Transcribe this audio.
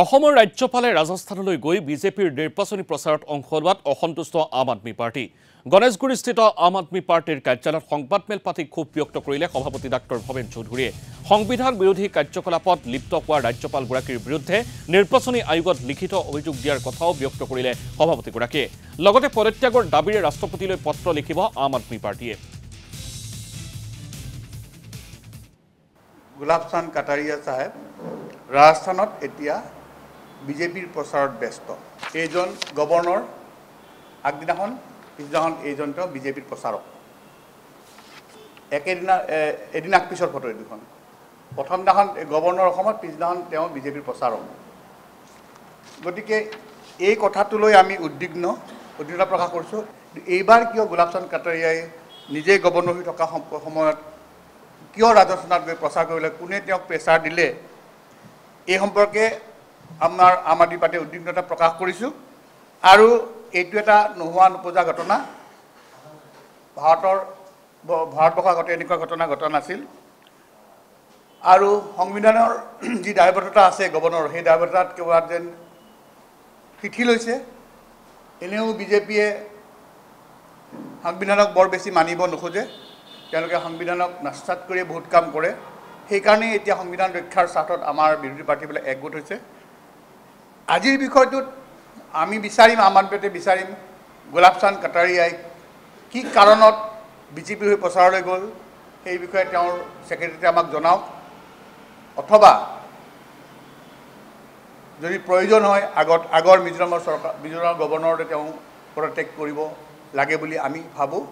অসমৰ ৰাজ্যপালে ৰাজস্থানলৈ গৈ বিজেপিৰ নিৰ্বাচনী প্ৰচাৰত অংশ লোৱাত অসন্তুষ্ট আম আদমী পাৰ্টি। গণেশগুৰিস্থিত আম আদমী পাৰ্টীৰ কাৰ্যালয়ত সংবাদমেল পাতি ক্ষোভ ব্যক্ত কৰিলে সভাপতি ডাঃ ভৱেন চৌধুৰীয়ে। সংবিধান বিৰোধী কাৰ্যকলাপত লিপ্ত হোৱা ৰাজ্যপালগৰাকীৰ বিৰুদ্ধে নিৰ্বাচনী আয়োগত লিখিত অভিযোগ দিয়াৰ কথাও ব্যক্ত কৰিলে সভাপতিগৰাকীয়ে। লগতে পদত্যাগৰ দাবীৰে ৰাষ্ট্ৰপতিলৈ পত্ৰ লিখিব আম আদমী পাৰ্টীয়ে। গোলাপ চান্দ কাটাৰিয়া চাহেব ৰাজস্থানত এতিয়া বিজেপিৰ প্ৰচাৰত ব্যস্ত। এইজন গৱৰ্ণৰ আগদিনাখন পিছদিনাখন এইজন তেওঁ বিজেপিৰ প্ৰচাৰক। একেদিনা এ- এদিন আগ পিছৰ ফটো প্ৰথম দিনাখন গৱৰ্ণৰ অসমত পিছদিনাখন তেওঁ বিজেপিৰ প্ৰচাৰক। গতিকে এই কথাটোলৈ আমি উদ্বিগ্ন উদ্বিগ্নতা প্ৰকাশ কৰিছোঁ। এইবাৰ কিয় গোলাপ চান্দ কাটাৰিয়াই নিজেই গৱৰ্ণৰ হৈ থকা সম- সময়ত কিয় ৰাজস্থানত গৈ প্ৰচাৰ কৰিলে কোনে তেওঁক প্ৰেছাৰ দিলে এই সম্পৰ্কে আমাৰ আম আদমী পাৰ্টীয়ে উদ্বিগ্নতা প্ৰকাশ কৰিছোঁ। আৰু এইটো এটা নোহোৱা নোপোজা ঘটনা। ভাৰতৰ ভাৰতবৰ্ষৰ আগতে এনেকুৱা ঘটনা ঘটা নাছিল। আৰু সংবিধানৰ যি দায়বদ্ধতা আছে গৱৰ্ণৰ সেই দায়বদ্ধতাত কেৱল যেন শিথিল হৈছে এনেও বিজেপিয়ে সংবিধানক বৰ বেছি মানিব নোখোজে। তেওঁলোকে সংবিধানক নাস্তাত কৰিয়ে বহুত কাম কৰে। সেইকাৰণেই এতিয়া সংবিধান ৰক্ষাৰ স্বাৰ্থত আমাৰ বিৰোধী পাৰ্টীবিলাক একগোট হৈছে। আজিৰ বিষয়টোত আমি বিচাৰিম আম আদমী পাৰ্টীয়ে বিচাৰিম গোলাপ চান্দ কাটাৰিয়াই কি কাৰণত বিজেপিৰ হৈ প্ৰচাৰলৈ গ'ল সেই বিষয়ে তেওঁৰ ছেক্ৰেটাৰীয়ে আমাক জনাওক। অথবা যদি প্ৰয়োজন হয় আগত আগৰ মিজোৰামৰ চৰকাৰ মিজোৰামৰ গৱৰ্ণৰতে তেওঁ পদত্যাগ কৰিব লাগে বুলি আমি ভাবোঁ।